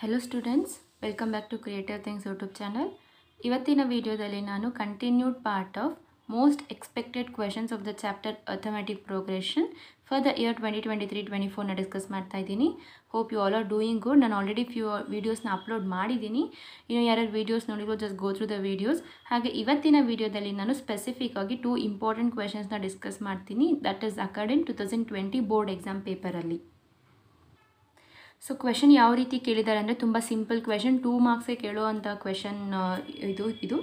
Hello students welcome back to creative things YouTube channel ಇವತ್ತಿನ ವಿಡಿಯೋದಲ್ಲಿ ನಾನು continued part of most expected questions of the chapter arithmetic progression for the year twenty twenty three twenty ಫೋರ್ನ discuss ಮಾಡ್ತಾ ಇದ್ದೀನಿ. Hope you all are doing good ನಾನು already few ವೀಡಿಯೋಸ್ನ upload ಮಾಡಿದ್ದೀನಿ. ಇನ್ನು ಯಾರ್ಯಾರು ವೀಡಿಯೋಸ್ ನೋಡಿರೋ just go through the videos ಹಾಗೆ ಇವತ್ತಿನ ವೀಡಿಯೋದಲ್ಲಿ ನಾನು ಸ್ಪೆಸಿಫಿಕ್ ಆಗಿ ಟೂ ಇಂಪಾರ್ಟೆಂಟ್ ಕ್ವೆಶನ್ಸ್ನ ಡಿಸ್ಕಸ್ ಮಾಡ್ತೀನಿ. That is according to thousand twenty board exam ಪೇಪರಲ್ಲಿ ಸೊ ಕ್ವೆಶನ್ ಯಾವ ರೀತಿ ಕೇಳಿದ್ದಾರೆ ಅಂದರೆ ತುಂಬ ಸಿಂಪಲ್ ಕ್ವೆಶನ್ ಟೂ ಮಾರ್ಕ್ಸ್ಗೆ ಕೇಳುವಂಥ ಕ್ವೆಶನ್ ಇದು ಇದು.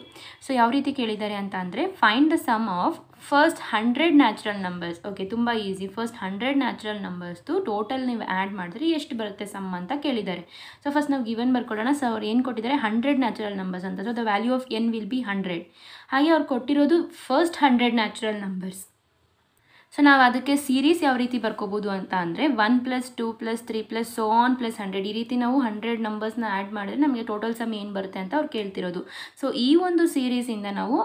ಸೊ ಯಾವ ರೀತಿ ಕೇಳಿದ್ದಾರೆ ಅಂತ ಅಂದರೆ find the sum of first hundred natural numbers okay ತುಂಬ ಈಸಿ ಫಸ್ಟ್ ಹಂಡ್ರೆಡ್ ನ್ಯಾಚುರಲ್ ನಂಬರ್ಸ್ದು ಟೋಟಲ್ ನೀವು ಆ್ಯಡ್ ಮಾಡಿದ್ರೆ ಎಷ್ಟು ಬರುತ್ತೆ ಸಮ್ ಅಂತ ಕೇಳಿದ್ದಾರೆ. ಸೊ ಫಸ್ಟ್ ನಾವು ಗಿವನ್ ಬರ್ಕೊಳ್ಳೋಣ. ಸೊ ಅವ್ರು ಏನು ಕೊಟ್ಟಿದ್ದಾರೆ? ಹಂಡ್ರೆಡ್ ನ್ಯಾಚುರಲ್ ನಂಬರ್ಸ್ ಅಂತ. So the value of n will be hundred ಹಾಗೆ ಅವ್ರು ಕೊಟ್ಟಿರೋದು first hundred natural numbers so ನಾವು ಅದಕ್ಕೆ ಸೀರೀಸ್ ಯಾವ ರೀತಿ ಬರ್ಕೋಬೋದು ಅಂತ ಅಂದರೆ one plus two plus three plus so on plus hundred ಈ ರೀತಿ ನಾವು ಹಂಡ್ರೆಡ್ ನಂಬರ್ಸ್ನ ಆ್ಯಡ್ ಮಾಡಿದ್ರೆ ನಮಗೆ ಟೋಟಲ್ ಸಮ್ ಏನು ಬರುತ್ತೆ ಅಂತ ಅವ್ರು ಕೇಳ್ತಿರೋದು. ಸೊ ಈ ಒಂದು ಸೀರೀಸಿಂದ ನಾವು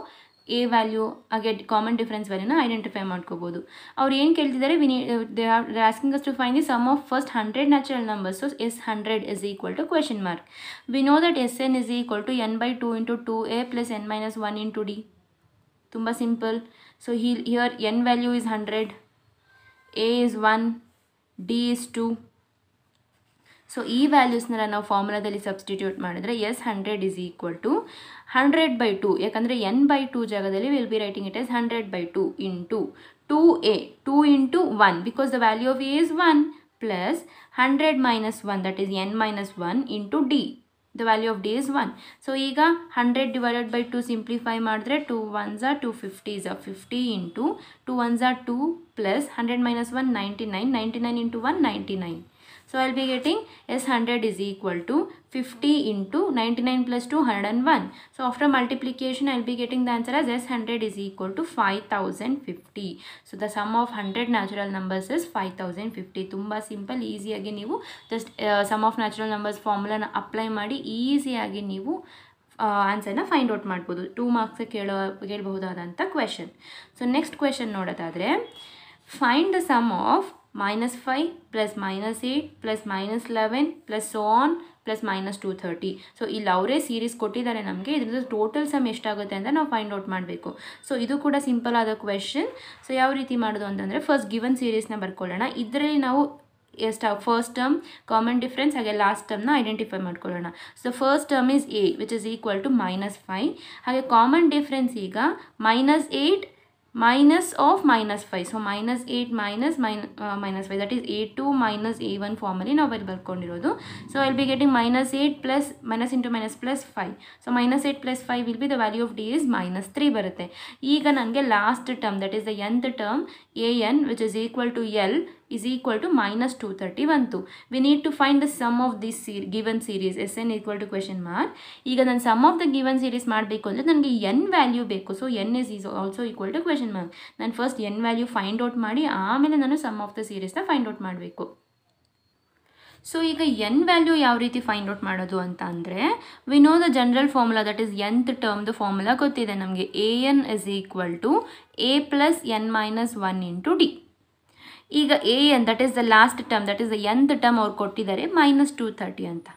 ಎ ವ್ಯಾಲ್ಯೂ ಹಾಗೆ ಕಾಮನ್ ಡಿಫ್ರೆನ್ಸ್ ವ್ಯಾಲ್ಯೂನ ಐಡೆಂಟಿಫೈ ಮಾಡ್ಕೋಬೋದು. ಅವ್ರು ಏನು ಕೇಳ್ತಿದ್ದಾರೆ? When they are asking us to find the sum of first hundred natural numbers S hundred is equal to question mark we know that S n is equal to n by two into two a plus n minus one into d ತುಂಬ simple so he here n value is hundred a is one d is two so ಈ ವ್ಯಾಲ್ಯೂಸ್ನೆಲ್ಲ ನಾವು ಫಾರ್ಮುಲಾದಲ್ಲಿ substitute ಮಾಡಿದ್ರೆ S hundred is equal to hundred by two ಯಾಕಂದರೆ N by two ಜಾಗದಲ್ಲಿ will be writing it as hundred by two into two a two into one because the value of a is one plus hundred minus one that is n minus one into d the value of d is one so ಈಗ hundred divided by two simplify ಮಾಡಿದ್ರೆ two ones are two fifties are fifty into two ones are two plus hundred minus one ninety nine ninety nine into one ninety nine two fifty into ninety nine plus two hundred and one so after multiplication I'll be getting the answer as S hundred is equal to five thousand fifty so the sum of hundred natural numbers is five thousand fifty ತುಂಬ simple ಈಸಿಯಾಗಿ ನೀವು just sum of natural numbers ಫಾರ್ಮುಲಾನ apply ಮಾಡಿ ಈಸಿಯಾಗಿ ನೀವು ಆನ್ಸರ್ನ find out ಮಾಡ್ಬೋದು. Two marks ಕೇಳೋ ಕೇಳಬಹುದಾದಂಥ ಕ್ವೆಶನ್ ಸೊ ನೆಕ್ಸ್ಟ್ ಕ್ವೆಶನ್ ನೋಡೋದಾದರೆ find the sum of minus five plus minus eight plus minus eleven plus so on plus minus two thirty so ಇಲ್ಲಿ ಅವರೇ ಸೀರೀಸ್ ಕೊಟ್ಟಿದ್ದಾರೆ ನಮಗೆ. ಇದ್ರದ್ದು ಟೋಟಲ್ ಸಮ್ ಎಷ್ಟಾಗುತ್ತೆ ಅಂತ ನಾವು ಫೈಂಡ್ ಔಟ್ ಮಾಡಬೇಕು. ಸೊ ಇದು ಕೂಡ ಸಿಂಪಲ್ ಆದ ಕ್ವೆಶನ್ ಸೊ ಯಾವ ರೀತಿ ಮಾಡೋದು ಅಂತಂದರೆ ಫಸ್ಟ್ ಗಿವನ್ ಸೀರೀಸ್ನ ಬರ್ಕೊಳ್ಳೋಣ. ಇದರಲ್ಲಿ ನಾವು ಎಷ್ಟು ಫಸ್ಟ್ ಟರ್ಮ್ ಕಾಮನ್ ಡಿಫ್ರೆನ್ಸ್ ಹಾಗೆ ಲಾಸ್ಟ್ ಟರ್ಮ್ನ ಐಡೆಂಟಿಫೈ ಮಾಡ್ಕೊಳ್ಳೋಣ. So first term is a which is equal to minus five ಹಾಗೆ ಕಾಮನ್ ಡಿಫ್ರೆನ್ಸ್ ಈಗ minus eight minus of minus 5 so minus 8 minus min uh, minus 5 that is a2 minus a1 formally. ನಾವು ಇಲ್ಲಿ ಬರ್ಕೊಂಡಿರೋದು so I'll be getting minus eight plus minus into minus plus five so minus eight plus five will be the value of d is minus three ಬರುತ್ತೆ. ಈಗ ನನಗೆ last term is the nth term a n which is equal to l is equal to minus 230 ಬಂತು we need to find the sum of this series given series S n equal to question mark ಈಗ ನಾನು sum of the given series ಮಾಡಬೇಕು ಅಂದರೆ ನನಗೆ N value ಬೇಕು. So n is is also equal to question mark ನಾನು first n value find out ಮಾಡಿ, ಆಮೇಲೆ ನಾನು ಸಮ್ ಆಫ್ ದ ಸೀರೀಸ್ನ ಫೈಂಡ್ ಔಟ್ ಮಾಡಬೇಕು. ಸೊ ಈಗ ಎನ್ ವ್ಯಾಲ್ಯೂ ಯಾವ ರೀತಿ ಫೈಂಡ್ ಔಟ್ ಮಾಡೋದು ಅಂತ ಅಂದರೆ we know the general formula that is nth ಟರ್ಮ್ದು formula ಗೊತ್ತಿದೆ ನಮಗೆ. A n is equal to a plus n minus one into d ಈಗ a n that is the last term that is the nth term ಅವ್ರು ಕೊಟ್ಟಿದ್ದಾರೆ minus two thirty ಅಂತ.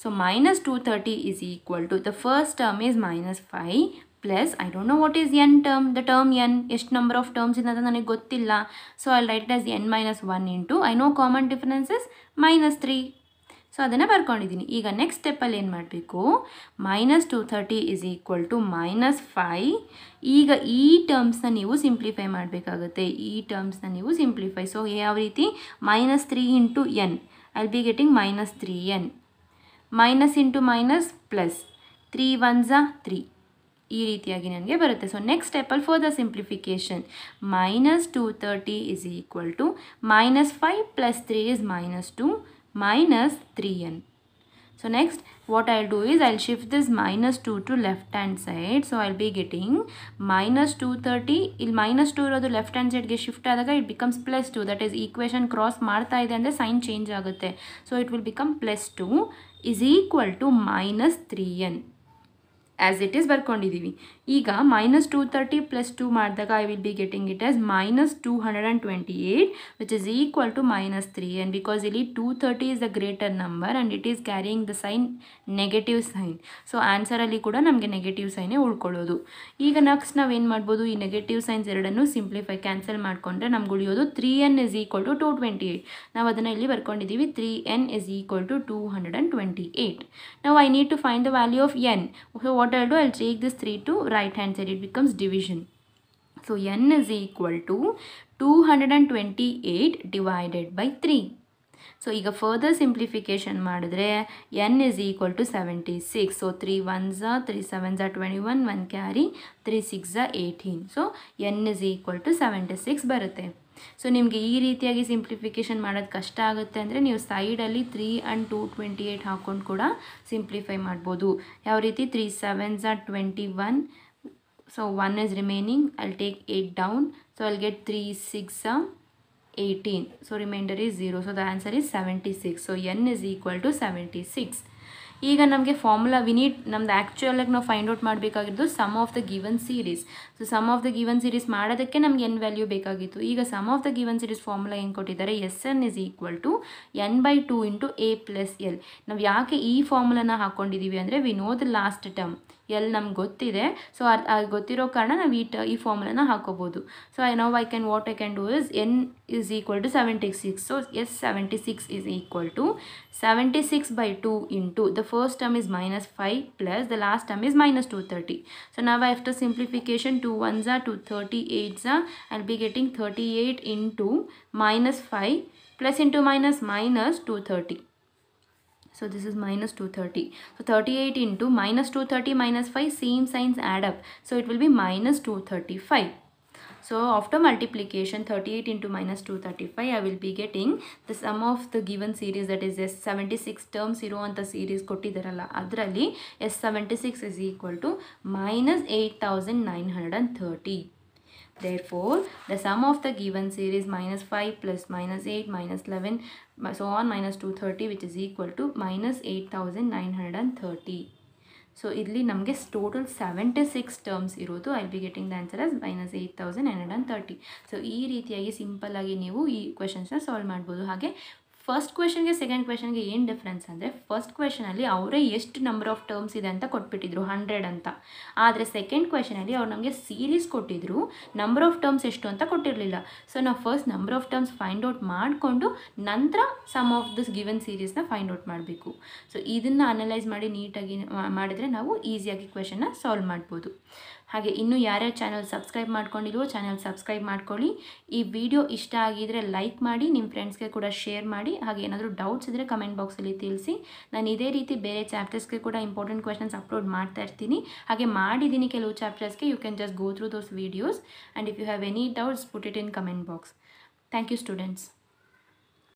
So minus two thirty is equal to the first term is minus five plus I don't know what is n term the term n ಎಷ್ಟು number of terms ಇದೆ ಅಂತ ನನಗೆ ಗೊತ್ತಿಲ್ಲ. So I write as n minus one into I know common differences minus three so ಅದನ್ನು ಬರ್ಕೊಂಡಿದ್ದೀನಿ ಈಗ next ಸ್ಟೆಪ್ಪಲ್ಲಿ ಏನು ಮಾಡಬೇಕು? Minus two thirty is equal to minus five ಈಗ ಈ ಟರ್ಮ್ಸ್ನ ನೀವು ಸಿಂಪ್ಲಿಫೈ ಮಾಡಬೇಕಾಗುತ್ತೆ. ಈ ಟರ್ಮ್ಸ್ನ ನೀವು ಸಿಂಪ್ಲಿಫೈ ಸೊ ಯಾವ ರೀತಿ? Minus three into n I'll be getting minus three n minus into minus plus three ones are three ಈ ರೀತಿಯಾಗಿ ನನಗೆ ಬರುತ್ತೆ. So next ಸ್ಟೆಪ್ಪಲ್ಲಿ for the simplification minus two thirty is equal to minus five plus three is minus two minus 3n. So, next, what I'll do is I'll shift this minus 2 to left hand side. So, I'll be getting minus 230 ಇಲ್ಲಿ minus 2 ಇರೋದು left hand ಸೈಡ್ಗೆ shift ಆದಾಗ it becomes plus two that is equation cross ಮಾಡ್ತಾ ಇದೆ ಅಂದರೆ sign change ಆಗುತ್ತೆ. So it will become plus two is equal to minus three n as it is ಬರ್ಕೊಂಡಿದ್ದೀವಿ ಈಗ minus two thirty plus two ಮಾಡಿದಾಗ I will be getting it as minus two hundred and twenty eight which is equal to minus three and because ಇಲ್ಲಿ two thirty is the greater number and it is carrying the sign negative sign so ಆನ್ಸರಲ್ಲಿ ಕೂಡ ನಮಗೆ negative ಸೈನೇ ಉಳ್ಕೊಳ್ಳೋದು. ಈಗ next ಏನು ಮಾಡ್ಬೋದು? ಈ negative signs ಎರಡನ್ನು simplify cancel ಮಾಡಿಕೊಂಡ್ರೆ ನಮ್ಗೆ ಉಳಿಯೋದು three n is equal to two twenty eight ನಾವು ಅದನ್ನು ಇಲ್ಲಿ ಬರ್ಕೊಂಡಿದ್ದೀವಿ three n is equal to two hundred and twenty eight ನಾವು I need to find the value of n so what are do I take this three to becomes division so n is equal to two hundred and twenty eight divided by three so ಈಗ further simplification ಮಾಡಿದ್ರೆ n is equal to seventy six so three one Jha three seven Jha twenty one one carry three six Jha eighteen so n is equal to seventy six ಬರುತ್ತೆ. So ನಿಮಗೆ ಈ ರೀತಿಯಾಗಿ simplification ಮಾಡೋದು ಕಷ್ಟ ಆಗುತ್ತೆ ಅಂದರೆ, ನೀವು ಸೈಡಲ್ಲಿ three and two twenty eight ಹಾಕ್ಕೊಂಡು ಕೂಡ ಸಿಂಪ್ಲಿಫೈ ಮಾಡ್ಬೋದು. ಯಾವ ರೀತಿ? Three seven Jha twenty one so is remaining. I'll take take eight down so I'll get three six 18 so, remainder is 0 so, the answer is 76 so, n is equal to 76 ಈಗ ನಮಗೆ formula we need ನಮ್ದು ಆ್ಯಕ್ಚುಯಲಾಗಿ ನಾವು find out ಮಾಡಬೇಕಾಗಿದ್ದು sum of the given series so sum of the given series ಮಾಡೋದಕ್ಕೆ ನಮ್ಗೆ N value ಬೇಕಾಗಿತ್ತು. ಈಗ sum of the given series formula ಏನು ಕೊಟ್ಟಿದ್ದಾರೆ? S n is equal to n by two into a plus l ನಾವು ಯಾಕೆ ಈ ಫಾರ್ಮುಲಾನ ಹಾಕ್ಕೊಂಡಿದ್ದೀವಿ ಅಂದರೆ we know the last term ಎಲ್ಲಿ ನಮ್ಗೆ ಗೊತ್ತಿದೆ. ಸೊ ಅದು ಗೊತ್ತಿರೋ ಕಾರಣ ನಾವು ಈ ಟ, ಈ ಫಾರ್ಮುಲನ ಹಾಕೋಬೋದು. So I know I can what I can do is n is equal to seventy six so S seventy six is equal to seventy six by two into the first term is minus five plus the last term is minus two thirty so ನಾವು after simplification to ones to thirty eights and be getting thirty eight into minus five plus into minus minus two thirty so this is minus 230 so 38 into minus 230 minus 5 same signs add up so it will be minus 235 so after multiplication 38 into minus 235 I will be getting the sum of the given series that is S 76 terms ಇರೋ ಅಂತ series ಕೊಟ್ಟಿದ್ದಾರಲ್ಲ ಅದರಲ್ಲಿ S seventy six is equal to minus eight thousand nine hundred and thirty Therefore, the sum of the given series minus 5 plus minus 8 minus 11 so on minus 230 which is equal to minus 8930. So ಇಲ್ಲಿ ನಮಗೆ total seventy six terms ಇರೋದು I be getting the answer as minus eight thousand hundred and thirty so ಈ ರೀತಿಯಾಗಿ ಸಿಂಪಲ್ಲಾಗಿ ನೀವು ಈ ಕ್ವೆಶನ್ಸ್ನ solve ಮಾಡ್ಬೋದು. ಹಾಗೆ ಫಸ್ಟ್ ಕ್ವೆಶನ್ಗೆ ಸೆಕೆಂಡ್ ಕ್ವೆಶನ್ಗೆ ಏನು ಡಿಫ್ರೆನ್ಸ್ ಅಂದರೆ ಫಸ್ಟ್ ಕ್ವೆಶನಲ್ಲಿ ಅವರೇ ಎಷ್ಟು ನಂಬರ್ ಆಫ್ ಟರ್ಮ್ಸ್ ಇದೆ ಅಂತ ಕೊಟ್ಬಿಟ್ಟಿದ್ರು ಹಂಡ್ರೆಡ್ ಅಂತ. ಆದರೆ ಸೆಕೆಂಡ್ ಕ್ವೆಶನಲ್ಲಿ ಅವ್ರು ನಮಗೆ ಸೀರೀಸ್ ಕೊಟ್ಟಿದ್ರು ನಂಬರ್ ಆಫ್ ಟರ್ಮ್ಸ್ ಎಷ್ಟು ಅಂತ ಕೊಟ್ಟಿರಲಿಲ್ಲ. ಸೊ ನಾವು first number of terms find out ಮಾಡಿಕೊಂಡು, ನಂತರ ಸಮ್ ಆಫ್ ದಿಸ್ ಗಿವನ್ ಸೀರೀಸ್ನ ಫೈಂಡ್ ಔಟ್ ಮಾಡಬೇಕು. ಸೊ ಇದನ್ನು ಅನಲೈಸ್ ಮಾಡಿ ನೀಟಾಗಿ ಮಾಡಿದರೆ ನಾವು ಈಸಿಯಾಗಿ ಕ್ವೆಶನ್ನ ಸಾಲ್ವ್ ಮಾಡ್ಬೋದು. ಹಾಗೆ ಇನ್ನೂ ಯಾರ್ಯಾರು ಚಾನಲ್ ಸಬ್ಸ್ಕ್ರೈಬ್ ಮಾಡ್ಕೊಂಡಿಲ್ವೋ ಚಾನಲ್ ಸಬ್ಸ್ಕ್ರೈಬ್ ಮಾಡ್ಕೊಳ್ಳಿ. ಈ ವಿಡಿಯೋ ಇಷ್ಟ ಆಗಿದರೆ ಲೈಕ್ ಮಾಡಿ ನಿಮ್ಮ ಫ್ರೆಂಡ್ಸ್ಗೆ ಕೂಡ ಶೇರ್ ಮಾಡಿ, ಹಾಗೆ ಏನಾದರೂ ಡೌಟ್ಸ್ ಇದ್ದರೆ ಕಮೆಂಟ್ ಬಾಕ್ಸಲ್ಲಿ ತಿಳಿಸಿ. ನಾನು ಇದೇ ರೀತಿ ಬೇರೆ ಚಾಪ್ಟರ್ಸ್ಗೆ ಕೂಡ ಇಂಪಾರ್ಟೆಂಟ್ ಕ್ವೆಶನ್ಸ್ ಅಪ್ಲೋಡ್ ಮಾಡ್ತಾ ಇರ್ತೀನಿ. ಹಾಗೆ ಮಾಡಿದ್ದೀನಿ ಕೆಲವು ಚಾಪ್ಟರ್ಸ್ಗೆ you can just go through those videos and if you have any doubts put it in comment box thank you students